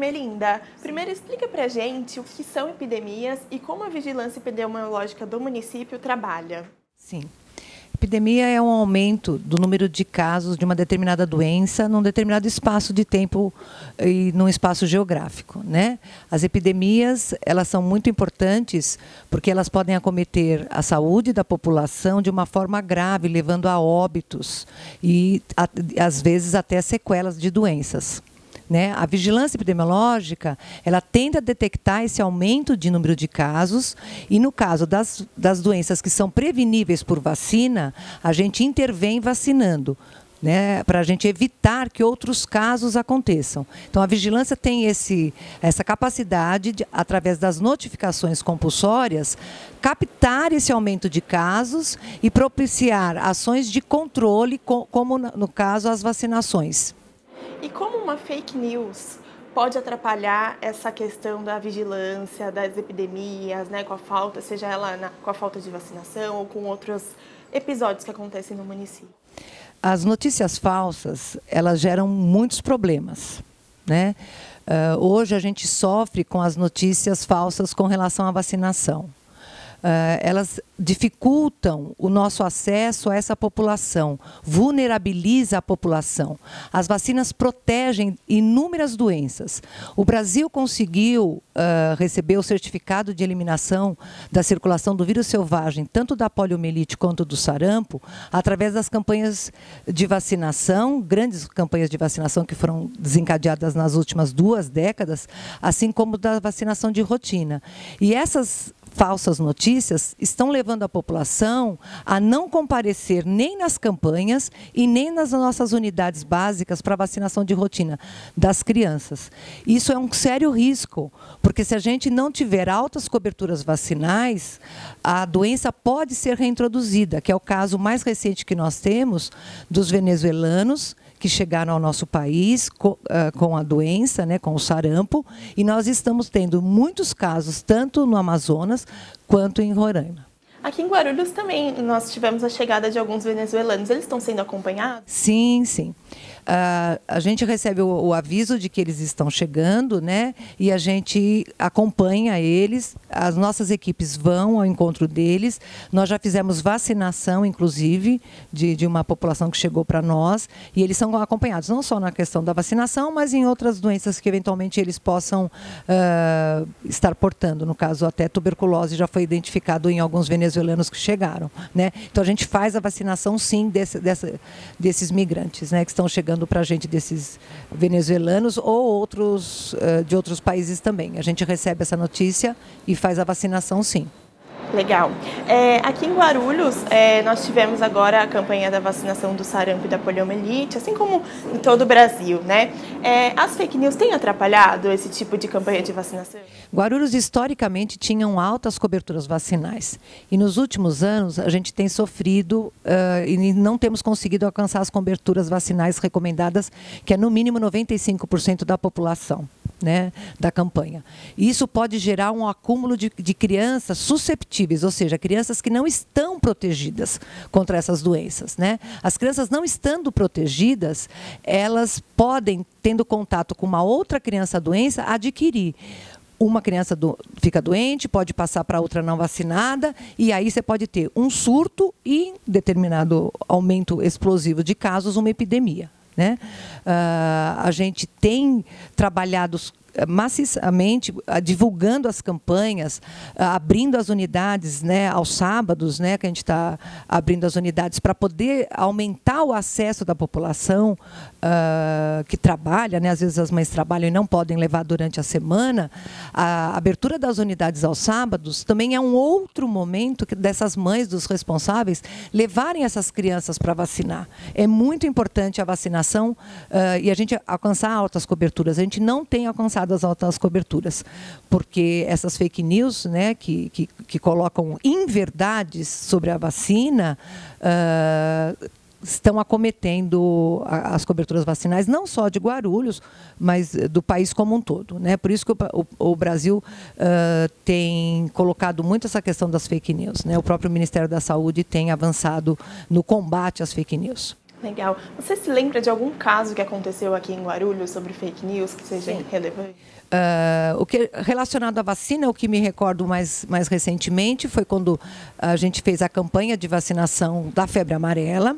Ermelinda, primeiro explica pra gente o que são epidemias e como a vigilância epidemiológica do município trabalha. Sim. Epidemia é um aumento do número de casos de uma determinada doença num determinado espaço de tempo e num espaço geográfico, né? As epidemias, elas são muito importantes porque elas podem acometer a saúde da população de uma forma grave, levando a óbitos e às vezes até sequelas de doenças. Né? A vigilância epidemiológica ela tende a detectar esse aumento de número de casos e no caso das, das doenças que são preveníveis por vacina, a gente intervém vacinando. Né, para a gente evitar que outros casos aconteçam. Então, a vigilância tem esse, essa capacidade, de, através das notificações compulsórias, captar esse aumento de casos e propiciar ações de controle, como no caso as vacinações. E como uma fake news pode atrapalhar essa questão da vigilância das epidemias, né, com a falta, seja ela na, com a falta de vacinação ou com outros episódios que acontecem no município? As notícias falsas, elas geram muitos problemas, né? Uh, hoje a gente sofre com as notícias falsas com relação à vacinação. Uh, elas dificultam o nosso acesso a essa população, vulnerabiliza a população. As vacinas protegem inúmeras doenças. O Brasil conseguiu uh, receber o certificado de eliminação da circulação do vírus selvagem, tanto da poliomielite quanto do sarampo, através das campanhas de vacinação, grandes campanhas de vacinação que foram desencadeadas nas últimas duas décadas, assim como da vacinação de rotina. E essas falsas notícias estão levando a população a não comparecer nem nas campanhas e nem nas nossas unidades básicas para vacinação de rotina das crianças. Isso é um sério risco, porque se a gente não tiver altas coberturas vacinais, a doença pode ser reintroduzida, que é o caso mais recente que nós temos dos venezuelanos que chegaram ao nosso país com, uh, com, a doença, né, com o sarampo, e nós estamos tendo muitos casos, tanto no Amazonas quanto em Roraima. Aqui em Guarulhos também nós tivemos a chegada de alguns venezuelanos. Eles estão sendo acompanhados? Sim, sim. Uh, a gente recebe o, o, aviso de que eles estão chegando, né? E a gente acompanha eles. As nossas equipes vão ao encontro deles. Nós já fizemos vacinação, inclusive, de, de uma população que chegou para nós. E eles são acompanhados não só na questão da vacinação, mas em outras doenças que eventualmente eles possam uh, estar portando. No caso, até tuberculose já foi identificado em alguns venezuelanos que chegaram, né? Então a gente faz a vacinação, sim, desse, dessa, desses migrantes, né? Que estão chegando chegando para a gente desses venezuelanos ou outros uh, de outros países também. A gente recebe essa notícia e faz a vacinação sim. Legal. É, aqui em Guarulhos, é, nós tivemos agora a campanha da vacinação do sarampo e da poliomielite, assim como em todo o Brasil, né? É, as fake news têm atrapalhado esse tipo de campanha de vacinação? Guarulhos, historicamente, tinham altas coberturas vacinais. E nos últimos anos, a gente tem sofrido uh, e não temos conseguido alcançar as coberturas vacinais recomendadas, que é no mínimo 95% da população né, da campanha. Isso pode gerar um acúmulo de, de crianças susceptíveis, ou seja, crianças que não estão protegidas contra essas doenças. Né? As crianças não estando protegidas, elas podem, tendo contato com uma outra criança doença, adquirir uma criança do, fica doente, pode passar para outra não vacinada, e aí você pode ter um surto e determinado aumento explosivo de casos, uma epidemia. Né? Uh, a gente tem trabalhado maciçamente divulgando as campanhas, abrindo as unidades né, aos sábados, né, que a gente está abrindo as unidades para poder aumentar o acesso da população uh, que trabalha, né, às vezes as mães trabalham e não podem levar durante a semana. A abertura das unidades aos sábados também é um outro momento dessas mães, dos responsáveis, levarem essas crianças para vacinar. É muito importante a vacinação uh, e a gente alcançar altas coberturas. A gente não tem alcançado das altas coberturas, porque essas fake news, né, que, que, que colocam inverdades sobre a vacina, uh, estão acometendo as coberturas vacinais, não só de Guarulhos, mas do país como um todo. Né? Por isso que o, o, o Brasil uh, tem colocado muito essa questão das fake news. Né? O próprio Ministério da Saúde tem avançado no combate às fake news. Legal. Você se lembra de algum caso que aconteceu aqui em Guarulhos sobre fake news que seja Sim. relevante? Uh, o que relacionado à vacina, o que me recordo mais, mais recentemente foi quando a gente fez a campanha de vacinação da febre amarela.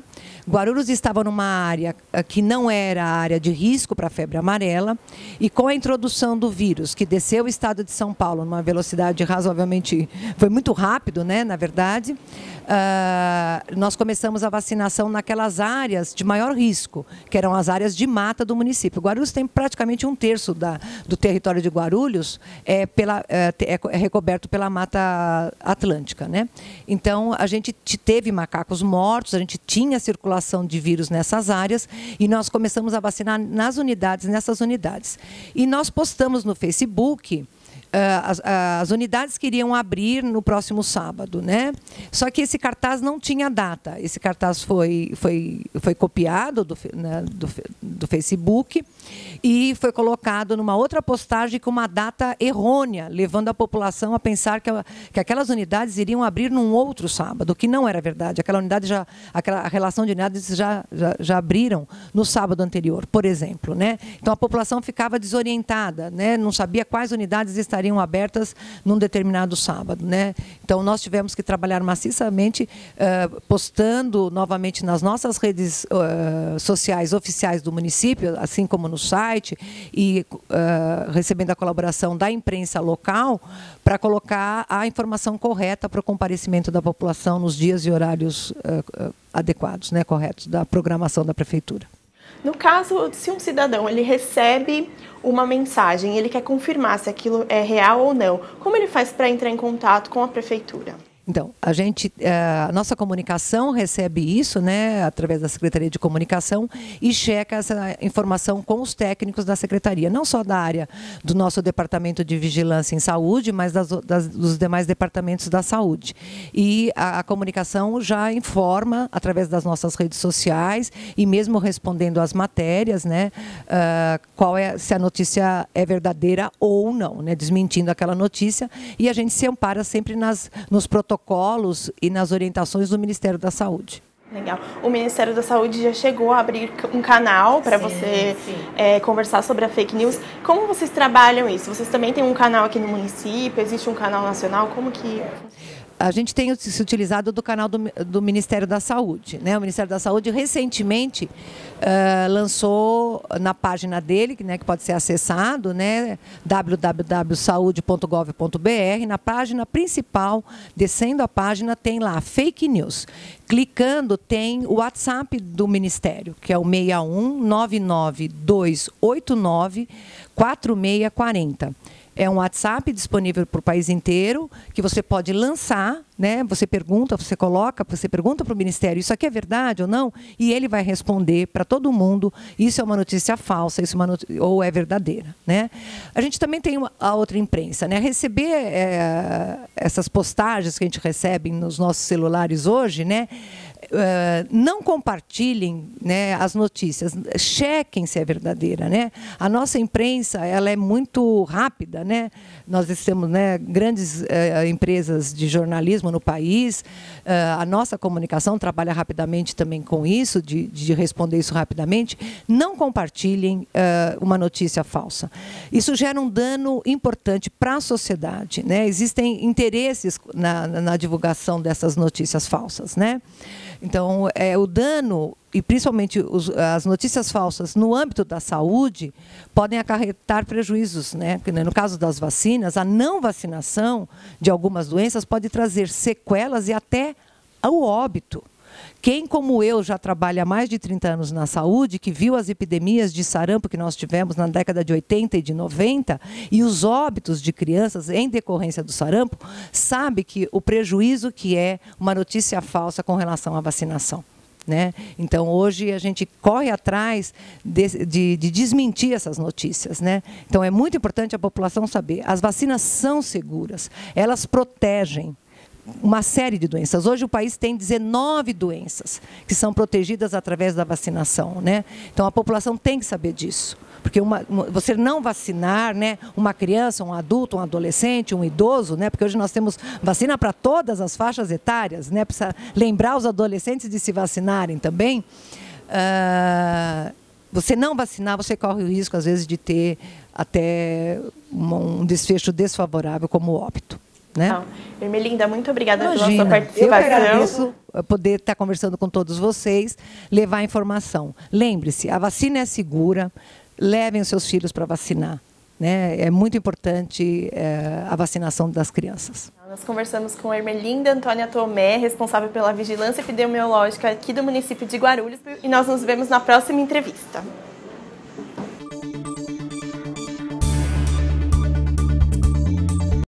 Guarulhos estava numa área ah, que não era área de risco para a febre amarela e com a introdução do vírus que desceu o estado de São Paulo numa velocidade razoavelmente foi muito rápido, né? Na verdade, uh, nós começamos a vacinação naquelas áreas de maior risco, que eram as áreas de mata do município. Guarulhos tem praticamente um terço da, do território de Guarulhos é, pela, é, é recoberto pela mata atlântica, né? Então a gente teve macacos mortos, a gente tinha circulação de vírus nessas áreas e nós começamos a vacinar nas unidades, nessas unidades. E nós postamos no Facebook as, as, unidades queriam abrir no próximo sábado, né? Só que esse cartaz não tinha data. Esse cartaz foi, foi, foi copiado do, né, do, do Facebook e foi colocado numa outra postagem com uma data errônea, levando a população a pensar que, que aquelas unidades iriam abrir num outro sábado, que não era verdade. Aquela unidade já, aquela relação de unidades já, já, já abriram no sábado anterior, por exemplo, né? Então a população ficava desorientada, né? Não sabia quais unidades estariam estariam abertas num determinado sábado. Né? Então, nós tivemos que trabalhar maciçamente, uh, postando novamente nas nossas redes uh, sociais oficiais do município, assim como no site, e uh, recebendo a colaboração da imprensa local, para colocar a informação correta para o comparecimento da população nos dias e horários adequados, né, corretos, da programação da prefeitura. No caso, se um cidadão ele recebe uma mensagem, ele quer confirmar se aquilo é real ou não, como ele faz para entrar em contato com a prefeitura? Então, a gente, eh, a nossa comunicação recebe isso, né, através da Secretaria de Comunicação e checa essa informação com os técnicos da Secretaria, não só da área do nosso Departamento de Vigilância em Saúde, mas das, das, dos demais departamentos da saúde. E a, a, comunicação já informa, através das nossas redes sociais e mesmo respondendo às matérias, né, uh, qual é, se a notícia é verdadeira ou não, né, desmentindo aquela notícia, e a gente se ampara sempre nas, nos protocolos protocolos e nas orientações do Ministério da Saúde. Legal. O Ministério da Saúde já chegou a abrir um canal para você é, conversar sobre a fake news. Como vocês trabalham isso? Vocês também têm um canal aqui no município? Existe um canal nacional? Como que a gente tem se utilizado do canal do, do, Ministério da Saúde. Né? O Ministério da Saúde recentemente uh, lançou na página dele, né, que pode ser acessado, né, www.saude.gov.br, na página principal, descendo a página, tem lá fake news. Clicando, tem o WhatsApp do Ministério, que é o 61 99289 4640 é um WhatsApp disponível para o país inteiro que você pode lançar, né? Você pergunta, você coloca, você pergunta para o Ministério, isso aqui é verdade ou não? E ele vai responder para todo mundo, isso é uma notícia falsa, isso é uma ou é verdadeira, né? A gente também tem a outra imprensa, né? Receber é, essas postagens que a gente recebe nos nossos celulares hoje, né? Uh, não compartilhem né, as notícias, chequem se é verdadeira. Né? A nossa imprensa ela é muito rápida. Né? Nós temos né, grandes uh, empresas de jornalismo no país. Uh, a nossa comunicação trabalha rapidamente também com isso, de, de responder isso rapidamente. Não compartilhem uma notícia falsa. Isso gera um dano importante para a sociedade. Né? Existem interesses na, na divulgação dessas notícias falsas. Né? Então, é, o dano, e principalmente os, as notícias falsas no âmbito da saúde, podem acarretar prejuízos. Né? No caso das vacinas, a não vacinação de algumas doenças pode trazer sequelas e até o óbito. Quem, como eu, já trabalha há mais de 30 anos na saúde, que viu as epidemias de sarampo que nós tivemos na década de 80 e de 90 e os óbitos de crianças em decorrência do sarampo, sabe que o prejuízo que é uma notícia falsa com relação à vacinação. Né? Então, hoje a gente corre atrás de, de, de, desmentir essas notícias. Né? Então, é muito importante a população saber: as vacinas são seguras, elas protegem uma série de doenças. Hoje o país tem 19 doenças que são protegidas através da vacinação, né? Então a população tem que saber disso. Porque uma, você não vacinar né, uma criança, um adulto, um adolescente, um idoso, né, porque hoje nós temos vacina para todas as faixas etárias, né, precisa lembrar os adolescentes de se vacinarem também. Uh, você não vacinar, você corre o risco, às vezes, de ter até um desfecho desfavorável, como óbito. Né? Então, Ermelinda, muito obrigada Imagina, pela sua participação. Eu agradeço poder estar conversando com todos vocês, levar informação. Lembre-se, a vacina é segura, levem os seus filhos para vacinar. Né? É muito importante é, a vacinação das crianças. Nós conversamos com a Ermelinda Antônia Tomé, responsável pela vigilância epidemiológica aqui do município de Guarulhos, e nós nos vemos na próxima entrevista.